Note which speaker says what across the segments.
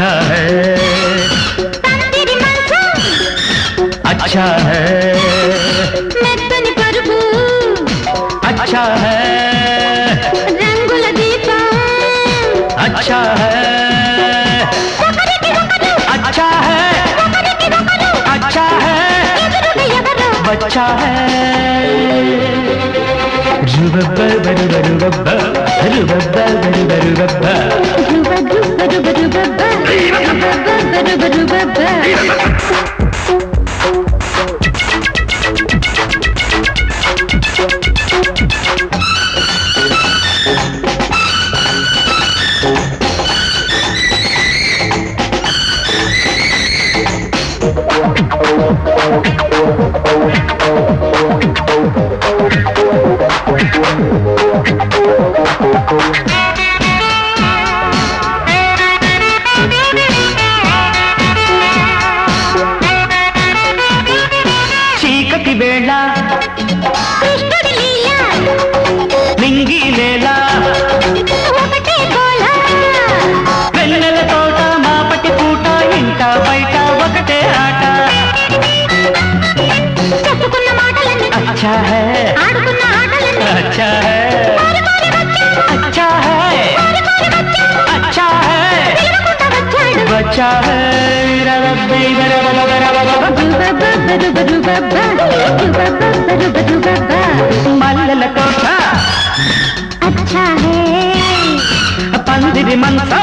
Speaker 1: अच्छा है। अच्छा है। अच्छा है। अच्छा है। अच्छा है। अच्छा है। బదు బదు బదు బదు బదు బదు
Speaker 2: బదు బదు
Speaker 1: अच्छा है। अच्छा है। अच्छा है। बच्चा है
Speaker 2: अच्छा है।
Speaker 1: पंदिर मनसा।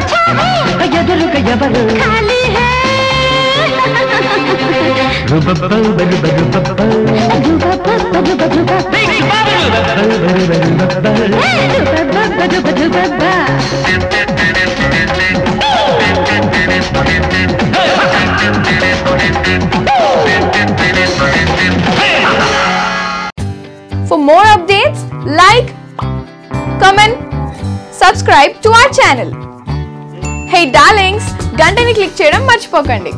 Speaker 2: अच्छा है। यदर का यबर
Speaker 3: For more updates, like, comment, subscribe to our channel. Hey darlings, గంటని క్లిక్ చేయడం మర్చిపోకండి